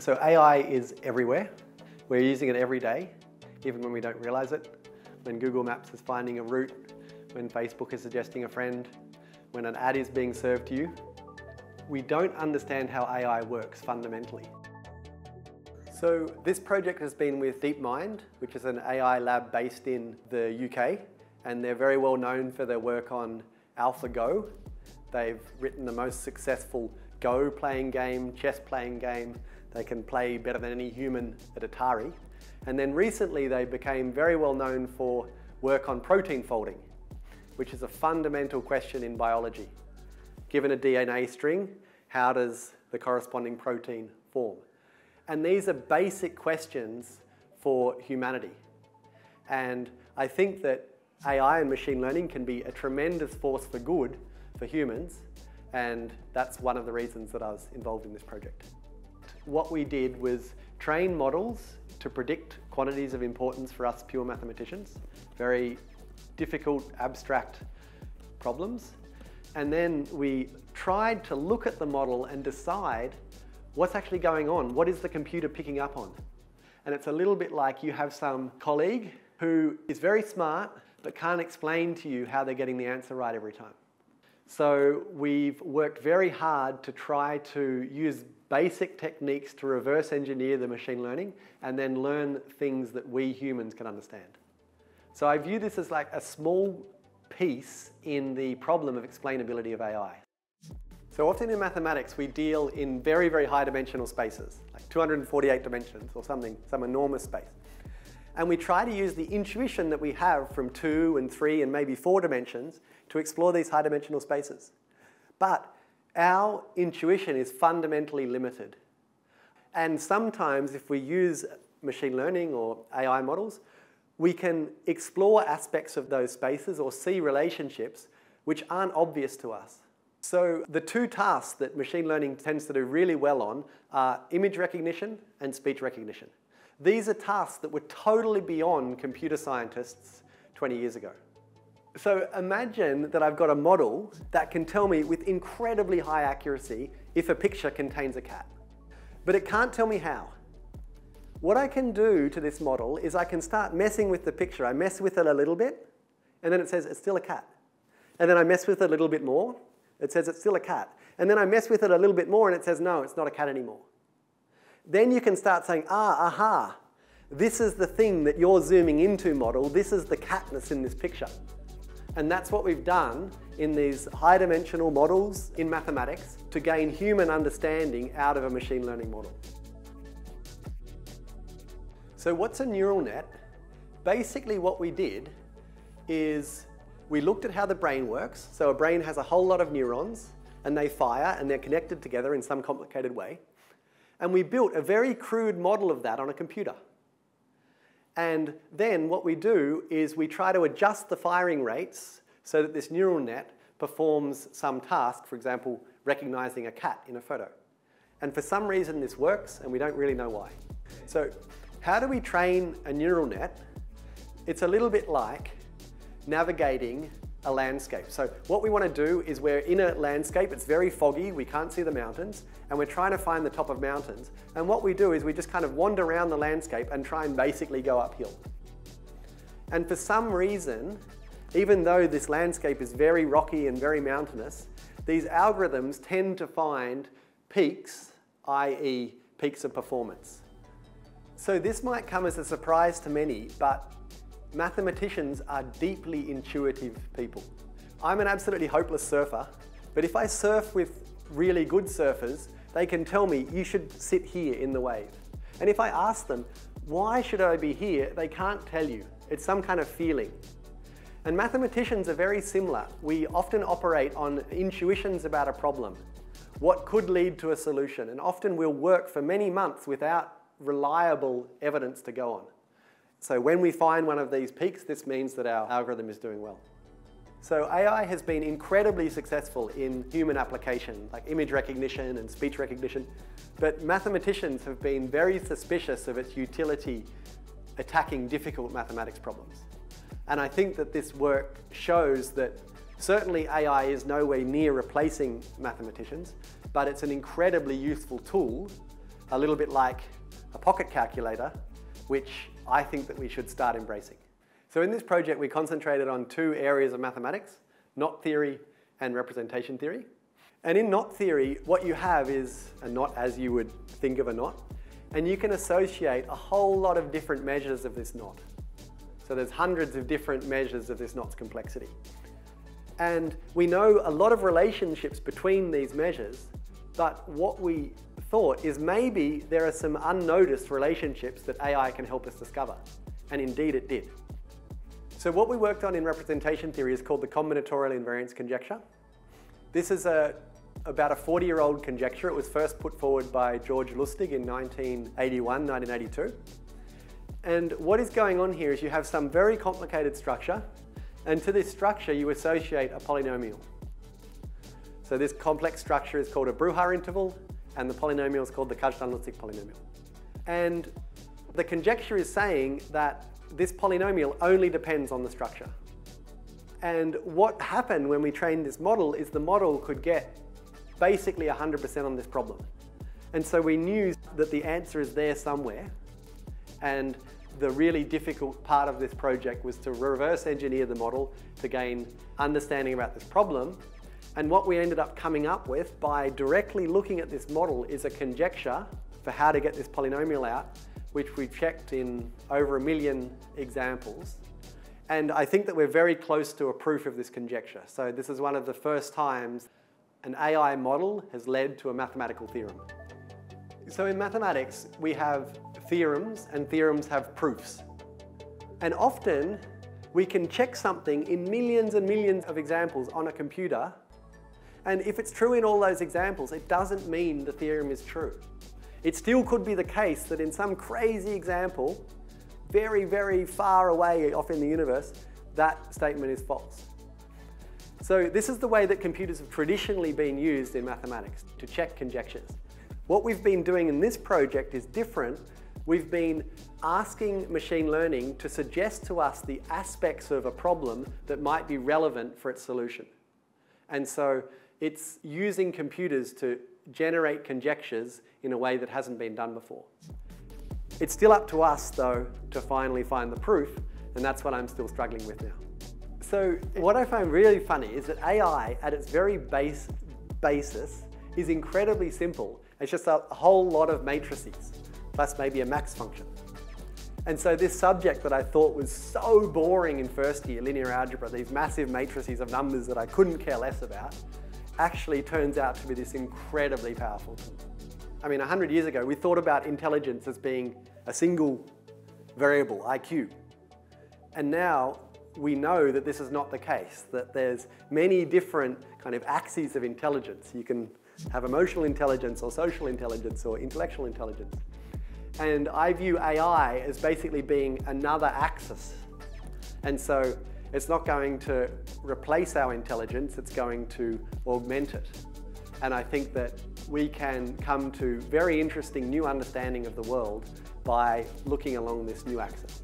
So AI is everywhere. We're using it every day, even when we don't realize it. When Google Maps is finding a route, when Facebook is suggesting a friend, when an ad is being served to you. We don't understand how AI works fundamentally. So this project has been with DeepMind, which is an AI lab based in the UK, and they're very well known for their work on AlphaGo. They've written the most successful Go playing game, chess playing game. They can play better than any human at Atari. And then recently they became very well known for work on protein folding, which is a fundamental question in biology. Given a DNA string, how does the corresponding protein form? And these are basic questions for humanity. And I think that AI and machine learning can be a tremendous force for good for humans and that's one of the reasons that I was involved in this project. What we did was train models to predict quantities of importance for us pure mathematicians, very difficult, abstract problems. And then we tried to look at the model and decide what's actually going on, what is the computer picking up on? And it's a little bit like you have some colleague who is very smart but can't explain to you how they're getting the answer right every time. So we've worked very hard to try to use basic techniques to reverse engineer the machine learning and then learn things that we humans can understand. So I view this as like a small piece in the problem of explainability of AI. So often in mathematics, we deal in very, very high dimensional spaces, like 248 dimensions or something, some enormous space. And we try to use the intuition that we have from two and three and maybe four dimensions to explore these high dimensional spaces. But our intuition is fundamentally limited. And sometimes if we use machine learning or AI models, we can explore aspects of those spaces or see relationships which aren't obvious to us. So the two tasks that machine learning tends to do really well on are image recognition and speech recognition. These are tasks that were totally beyond computer scientists 20 years ago. So imagine that I've got a model that can tell me with incredibly high accuracy if a picture contains a cat. But it can't tell me how. What I can do to this model is I can start messing with the picture. I mess with it a little bit, and then it says it's still a cat. And then I mess with it a little bit more, it says it's still a cat. And then I mess with it a little bit more, and it says no, it's not a cat anymore. Then you can start saying, ah, aha, this is the thing that you're zooming into model, this is the catness in this picture. And that's what we've done in these high dimensional models in mathematics to gain human understanding out of a machine learning model. So what's a neural net? Basically what we did is we looked at how the brain works. So a brain has a whole lot of neurons and they fire and they're connected together in some complicated way. And we built a very crude model of that on a computer. And then what we do is we try to adjust the firing rates so that this neural net performs some task, for example, recognizing a cat in a photo. And for some reason this works and we don't really know why. So how do we train a neural net? It's a little bit like navigating a landscape. So what we want to do is we're in a landscape, it's very foggy, we can't see the mountains, and we're trying to find the top of mountains. And what we do is we just kind of wander around the landscape and try and basically go uphill. And for some reason, even though this landscape is very rocky and very mountainous, these algorithms tend to find peaks, i.e. peaks of performance. So this might come as a surprise to many, but Mathematicians are deeply intuitive people. I'm an absolutely hopeless surfer, but if I surf with really good surfers, they can tell me, you should sit here in the wave. And if I ask them, why should I be here? They can't tell you. It's some kind of feeling. And mathematicians are very similar. We often operate on intuitions about a problem. What could lead to a solution? And often we'll work for many months without reliable evidence to go on. So when we find one of these peaks, this means that our algorithm is doing well. So AI has been incredibly successful in human application, like image recognition and speech recognition, but mathematicians have been very suspicious of its utility attacking difficult mathematics problems. And I think that this work shows that certainly AI is nowhere near replacing mathematicians, but it's an incredibly useful tool a little bit like a pocket calculator, which I think that we should start embracing. So in this project, we concentrated on two areas of mathematics, knot theory and representation theory. And in knot theory, what you have is a knot as you would think of a knot, and you can associate a whole lot of different measures of this knot. So there's hundreds of different measures of this knot's complexity. And we know a lot of relationships between these measures, but what we thought is maybe there are some unnoticed relationships that AI can help us discover. And indeed it did. So what we worked on in representation theory is called the combinatorial invariance conjecture. This is a, about a 40-year-old conjecture. It was first put forward by George Lusztig in 1981, 1982. And what is going on here is you have some very complicated structure, and to this structure you associate a polynomial. So this complex structure is called a Bruhat interval, and the polynomial is called the Kazhdan-Lusztig polynomial. And the conjecture is saying that this polynomial only depends on the structure. And what happened when we trained this model is the model could get basically 100% on this problem. And so we knew that the answer is there somewhere. And the really difficult part of this project was to reverse engineer the model to gain understanding about this problem. And what we ended up coming up with by directly looking at this model is a conjecture for how to get this polynomial out, which we checked in over a million examples. And I think that we're very close to a proof of this conjecture. So this is one of the first times an AI model has led to a mathematical theorem. So in mathematics, we have theorems and theorems have proofs. And often we can check something in millions and millions of examples on a computer. And if it's true in all those examples, it doesn't mean the theorem is true. It still could be the case that in some crazy example, very, very far away off in the universe, that statement is false. So this is the way that computers have traditionally been used in mathematics, to check conjectures. What we've been doing in this project is different. We've been asking machine learning to suggest to us the aspects of a problem that might be relevant for its solution. And so it's using computers to generate conjectures in a way that hasn't been done before. It's still up to us, though, to finally find the proof, and that's what I'm still struggling with now. So what I find really funny is that AI, at its very base basis, is incredibly simple. It's just a whole lot of matrices, plus maybe a max function. And so this subject that I thought was so boring in first year, linear algebra, these massive matrices of numbers that I couldn't care less about, actually turns out to be this incredibly powerful tool. I mean, 100 years ago, we thought about intelligence as being a single variable, IQ. And now we know that this is not the case, that there's many different kind of axes of intelligence. You can have emotional intelligence or social intelligence or intellectual intelligence. And I view AI as basically being another axis. And so it's not going to replace our intelligence, it's going to augment it. And I think that we can come to very interesting new understanding of the world by looking along this new axis.